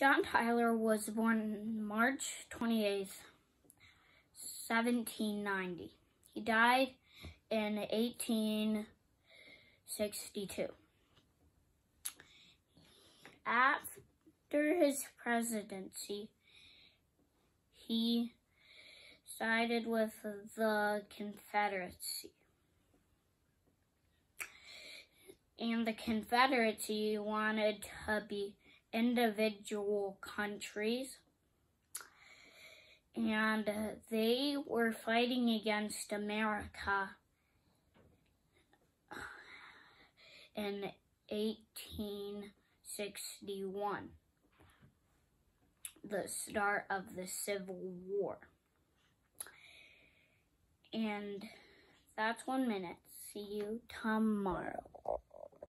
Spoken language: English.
John Tyler was born March 28th, 1790. He died in 1862. After his presidency, he sided with the Confederacy. And the Confederacy wanted to be individual countries. And they were fighting against America in 1861, the start of the Civil War. And that's one minute. See you tomorrow.